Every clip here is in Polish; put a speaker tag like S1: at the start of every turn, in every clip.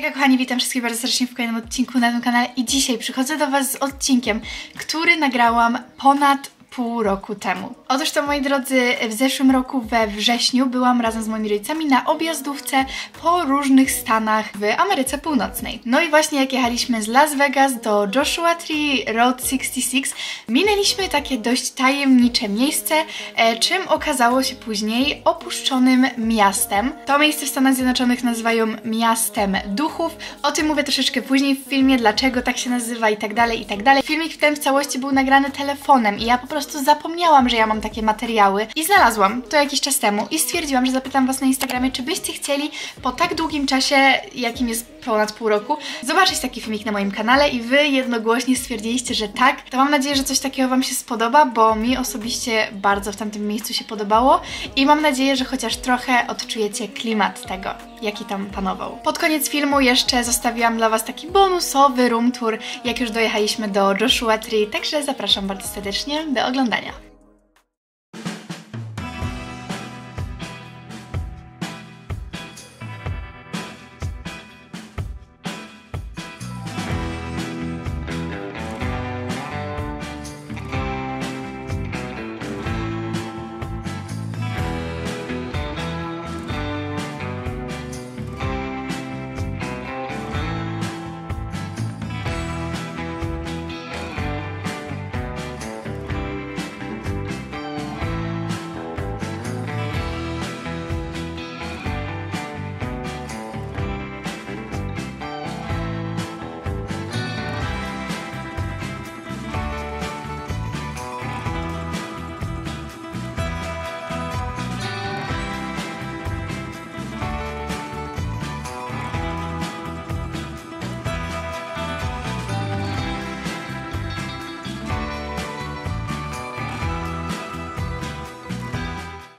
S1: Hej kochani, witam wszystkich bardzo serdecznie w kolejnym odcinku na tym kanale i dzisiaj przychodzę do Was z odcinkiem, który nagrałam ponad pół roku temu. Otóż to moi drodzy, w zeszłym roku we wrześniu byłam razem z moimi rodzicami na objazdówce po różnych stanach w Ameryce Północnej. No i właśnie jak jechaliśmy z Las Vegas do Joshua Tree Road 66, minęliśmy takie dość tajemnicze miejsce, e, czym okazało się później opuszczonym miastem. To miejsce w Stanach Zjednoczonych nazywają miastem duchów. O tym mówię troszeczkę później w filmie, dlaczego tak się nazywa i tak dalej, i tak dalej. Filmik ten w całości był nagrany telefonem i ja po prostu zapomniałam, że ja mam takie materiały i znalazłam to jakiś czas temu i stwierdziłam, że zapytam Was na Instagramie, czy byście chcieli po tak długim czasie, jakim jest ponad pół roku, zobaczyć taki filmik na moim kanale i Wy jednogłośnie stwierdziliście, że tak. To mam nadzieję, że coś takiego Wam się spodoba, bo mi osobiście bardzo w tamtym miejscu się podobało i mam nadzieję, że chociaż trochę odczujecie klimat tego, jaki tam panował. Pod koniec filmu jeszcze zostawiłam dla Was taki bonusowy room tour, jak już dojechaliśmy do Joshua Tree, także zapraszam bardzo serdecznie do oglądania.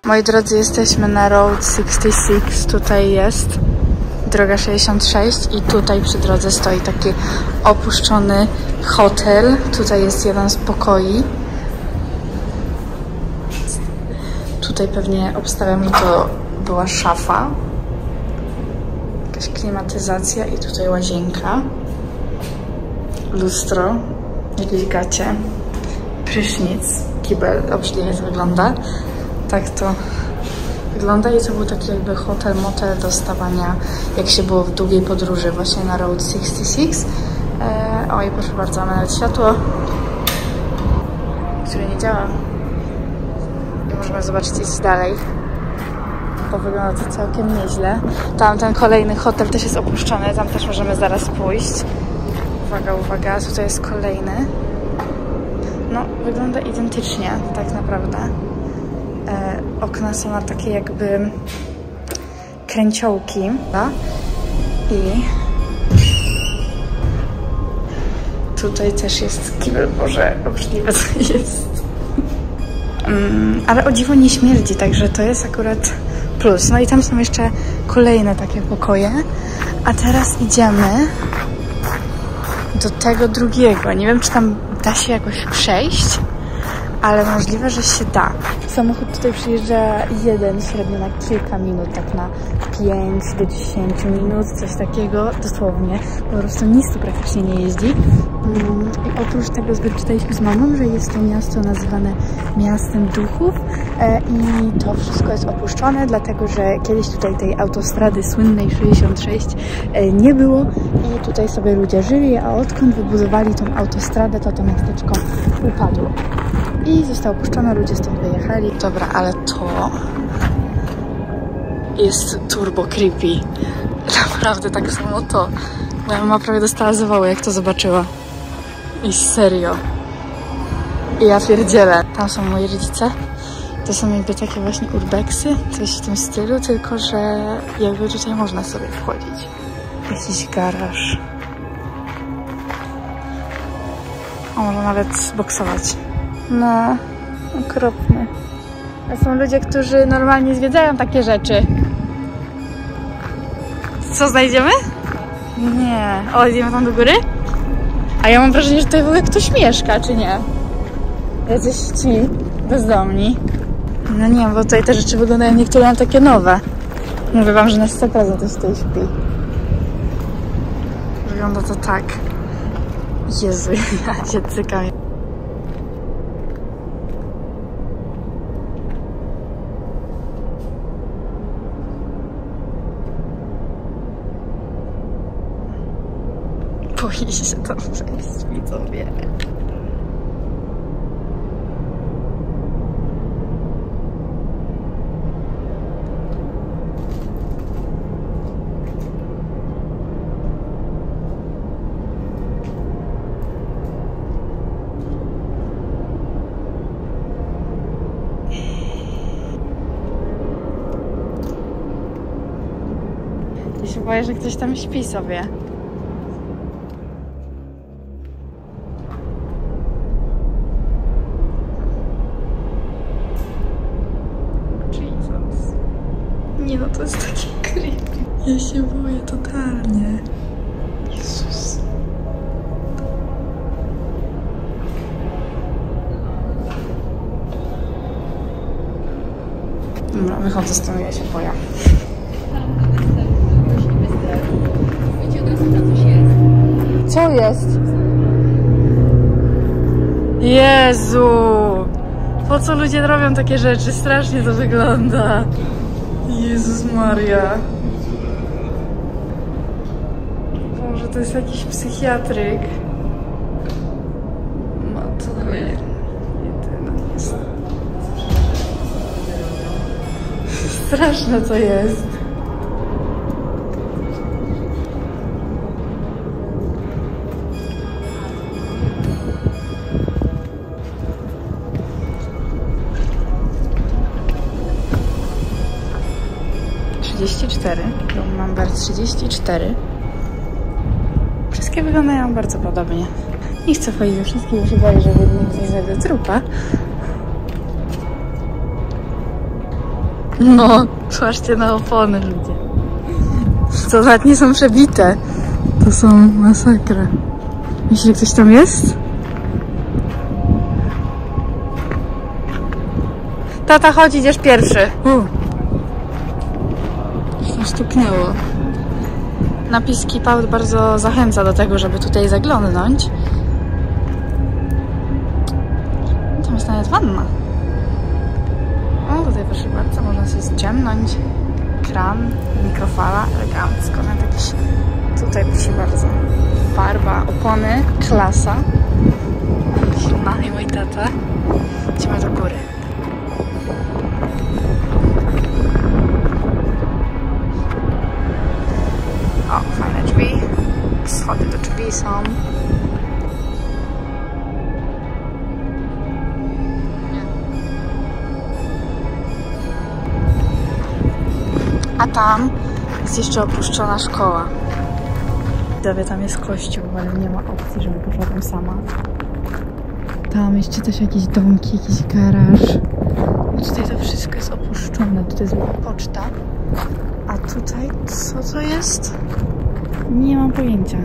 S1: Moi drodzy, jesteśmy na Road 66, tutaj jest droga 66 i tutaj przy drodze stoi taki opuszczony hotel. Tutaj jest jeden z pokoi. Tutaj pewnie obstawiam, że to była szafa. Jakaś klimatyzacja i tutaj łazienka. Lustro, jakieś gacie, prysznic, kibel, obrzydliwie to wygląda tak to wygląda i to był taki jakby hotel, motel do stawania, jak się było w długiej podróży właśnie na Road 66. E, oj, proszę bardzo, mamy nawet światło, które nie działa. I możemy zobaczyć coś dalej. To wygląda to całkiem nieźle. Tam ten kolejny hotel też jest opuszczony, tam też możemy zaraz pójść. Uwaga, uwaga, tutaj jest kolejny. No, wygląda identycznie, tak naprawdę okna są na takie jakby kręciołki i tutaj też jest kibel, Boże, obrzydliwe to jest. Um, ale o dziwo nie śmierdzi, także to jest akurat plus. No i tam są jeszcze kolejne takie pokoje, a teraz idziemy do tego drugiego. Nie wiem, czy tam da się jakoś przejść, ale możliwe, że się da. Samochód tutaj przyjeżdża jeden średnio na kilka minut, tak na 5 do 10 minut, coś takiego, dosłownie. Po prostu nic tu praktycznie nie jeździ. I oprócz tego wyczytaliśmy z mamą, że jest to miasto nazywane miastem duchów e, i to wszystko jest opuszczone, dlatego że kiedyś tutaj tej autostrady słynnej 66 e, nie było i tutaj sobie ludzie żyli, a odkąd wybudowali tą autostradę, to to miasteczko upadło i zostało opuszczone, ludzie stąd wyjechali. Dobra, ale to jest turbo creepy. Naprawdę tak samo to. Moja mama prawie dostała zawoły, jak to zobaczyła. I serio. I ja pierdzielę. Tam są moi rodzice. To są jakby takie właśnie urbexy, coś w tym stylu, tylko że jakby tutaj można sobie wchodzić. Jakiś garaż. O, można nawet boksować. No, okropny. A są ludzie, którzy normalnie zwiedzają takie rzeczy. Co, znajdziemy? Nie. O, idziemy tam do góry? A ja mam wrażenie, że tutaj w ogóle ktoś mieszka, czy nie? Jacyś ci bezdomni. No nie bo tutaj te rzeczy wyglądają niektóre na takie nowe. Mówię wam, że na 100% ktoś tutaj śpi. wygląda to tak. Jezu, ja się cykam. Boję się tam przejść, boję, że ktoś tam śpi sobie. Wychodzę z tym, ja się boję. Co jest? Jezu! Po co ludzie robią takie rzeczy? Strasznie to wygląda. Jezus Maria. Boże, to jest jakiś psychiatryk. Straszne to jest. Trzydzieści cztery. Room number 34. Wszystkie wyglądają bardzo podobnie. Nie chcę wchodzić we wszystkie, bo się boję, że w jednym nie znajdę trupa. No, patrzcie na opony ludzie. To nawet nie są przebite. To są masakra. Że ktoś tam jest? Tata, chodź, idziesz pierwszy. U. Coś stuknęło. Napis Keep Out bardzo zachęca do tego, żeby tutaj zaglądnąć. Tam jest nawet wanna. Proszę bardzo, można sobie zciemnąć. Kran, mikrofala, elegancko. Nawet jakiś... Tutaj proszę bardzo. Farba, opony, klasa. Siema i mój tata. Idziemy do góry. O, fajne drzwi. Schody do drzwi są. Tam jest jeszcze opuszczona szkoła. Widzowie, tam jest kościół, ale nie ma opcji, żeby poszła tam sama. Tam jeszcze też jakieś domki, jakiś garaż. No tutaj to wszystko jest opuszczone. Tutaj jest poczta. A tutaj co to jest? Nie mam pojęcia.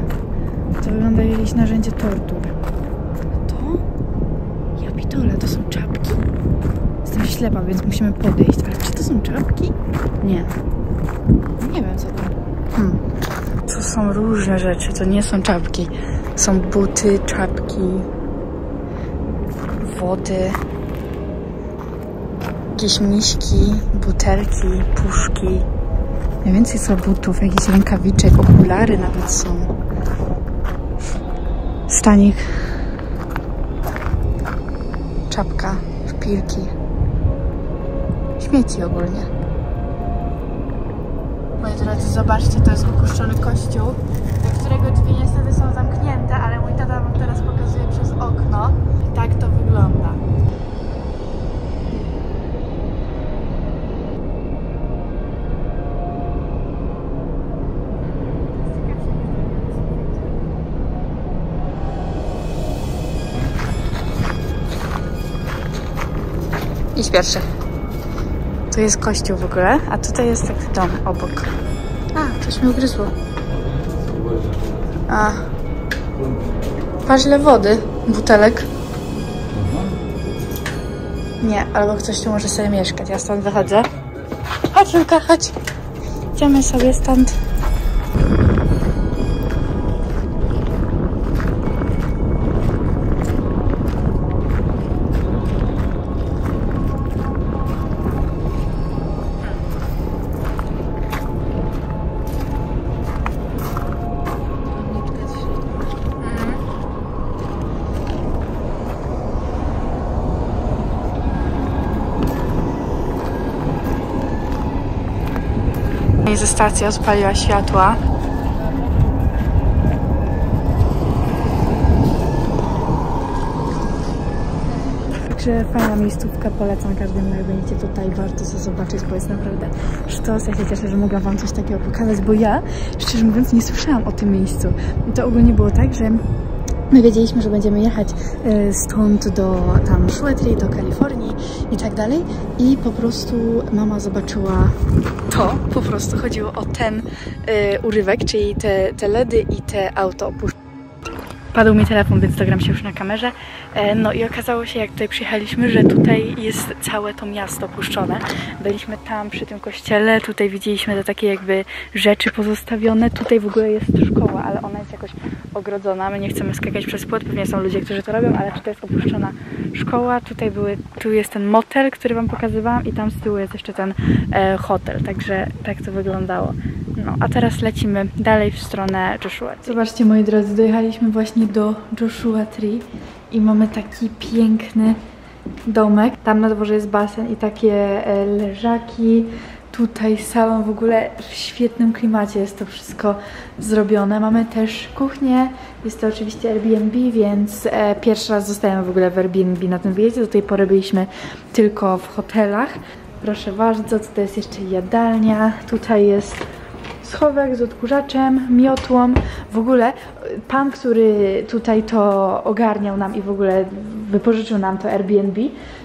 S1: To wygląda jak jakieś narzędzie tortur. To? Ja pitole, to są czapki? Jestem ślepa, więc musimy podejść. Ale to są czapki? Nie. Nie wiem co to. Hmm. To są różne rzeczy, to nie są czapki. Są buty, czapki, wody, jakieś miśki, butelki, puszki. Najwięcej są butów, jakichś rękawiczek, okulary nawet są. Stanik. Czapka, szpilki. Śmieci ogólnie. Moi drodzy, zobaczcie, to jest opuszczony kościół, do którego drzwi niestety są zamknięte, ale mój tata wam teraz pokazuje przez okno. I tak to wygląda. Idź pierwszy. Tu jest kościół w ogóle, a tutaj jest taki dom obok. A, coś mi ugryzło. A. Patrz ile wody, butelek. Nie, albo ktoś tu może sobie mieszkać. Ja stąd wychodzę. Chodź, Julka, chodź. Idziemy sobie stąd. Ze stacji odpaliła światła. Także fajna miejscówka, polecam każdemu, jak będziecie tutaj, warto to zobaczyć, bo jest naprawdę sztos. Ja się cieszę, że mogłam wam coś takiego pokazać, bo ja, szczerze mówiąc, nie słyszałam o tym miejscu. I to ogólnie było tak, że My wiedzieliśmy, że będziemy jechać e, stąd do tam Szwedrii, do Kalifornii i tak dalej. I po prostu mama zobaczyła to, po prostu chodziło o ten y, urywek, czyli te, te LEDy i te auto. Padł mi telefon, więc dogram się już na kamerze. E, no i okazało się, jak tutaj przyjechaliśmy, że tutaj jest całe to miasto opuszczone. Byliśmy tam przy tym kościele, tutaj widzieliśmy te takie jakby rzeczy pozostawione. Tutaj w ogóle jest szkoła, ale ona jest jakoś ogrodzona. My nie chcemy skakać przez płot, pewnie są ludzie, którzy to robią, ale tutaj jest opuszczona szkoła. Tutaj były, tu jest ten motel, który Wam pokazywałam i tam z tyłu jest jeszcze ten e, hotel, także tak to wyglądało. No, a teraz lecimy dalej w stronę Joshua. Zobaczcie moi drodzy, dojechaliśmy właśnie do Joshua Tree i mamy taki piękny domek. Tam na dworze jest basen i takie e, leżaki. Tutaj salon w ogóle w świetnym klimacie jest to wszystko zrobione. Mamy też kuchnię, jest to oczywiście Airbnb, więc e, pierwszy raz zostajemy w ogóle w Airbnb na tym wyjeździe. Do tej pory byliśmy tylko w hotelach. Proszę bardzo, tutaj jest jeszcze jadalnia, tutaj jest schowek z odkurzaczem, miotłą. W ogóle pan, który tutaj to ogarniał nam i w ogóle wypożyczył nam to Airbnb,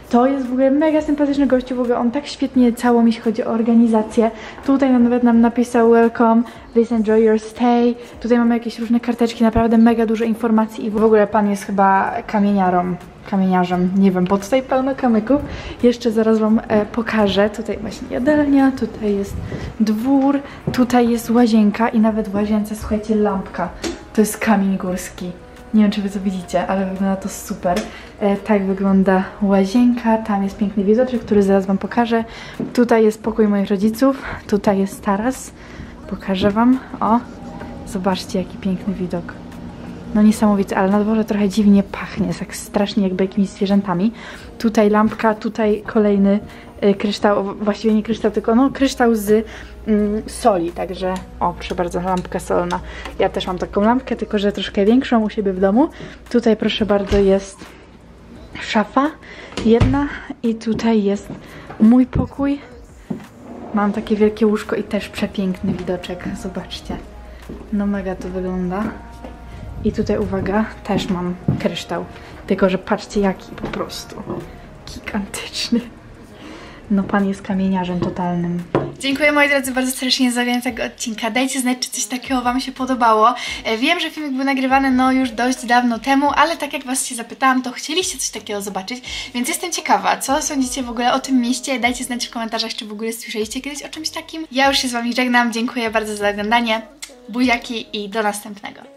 S1: to jest w ogóle mega sympatyczny gościu, w ogóle on tak świetnie cało mi chodzi o organizację. Tutaj nawet nam napisał welcome, please enjoy your stay. Tutaj mamy jakieś różne karteczki, naprawdę mega dużo informacji i w ogóle pan jest chyba kamieniarą kamieniarzem, nie wiem, bo tutaj pełno kamyków. Jeszcze zaraz Wam e, pokażę. Tutaj właśnie jadalnia, tutaj jest dwór, tutaj jest łazienka i nawet w łazience, słuchajcie, lampka. To jest kamień górski. Nie wiem, czy Wy to widzicie, ale wygląda to super. E, tak wygląda łazienka, tam jest piękny widoczek, który zaraz Wam pokażę. Tutaj jest pokój moich rodziców, tutaj jest taras. Pokażę Wam. O, zobaczcie, jaki piękny widok. No niesamowite, ale na dworze trochę dziwnie pachnie, tak strasznie jakby jakimiś zwierzętami. Tutaj lampka, tutaj kolejny y, kryształ, właściwie nie kryształ, tylko no kryształ z mm, soli, także o, proszę bardzo, lampka solna. Ja też mam taką lampkę, tylko że troszkę większą u siebie w domu. Tutaj proszę bardzo jest szafa jedna i tutaj jest mój pokój. Mam takie wielkie łóżko i też przepiękny widoczek, zobaczcie. No mega to wygląda. I tutaj uwaga, też mam kryształ. Tylko, że patrzcie jaki po prostu. Gigantyczny. No pan jest kamieniarzem totalnym. Dziękuję moi drodzy bardzo serdecznie za oglądanie tego odcinka. Dajcie znać, czy coś takiego Wam się podobało. E, wiem, że filmik był nagrywany no już dość dawno temu, ale tak jak Was się zapytałam, to chcieliście coś takiego zobaczyć, więc jestem ciekawa, co sądzicie w ogóle o tym mieście. Dajcie znać w komentarzach, czy w ogóle słyszeliście kiedyś o czymś takim. Ja już się z Wami żegnam, dziękuję bardzo za oglądanie. Buziaki i do następnego.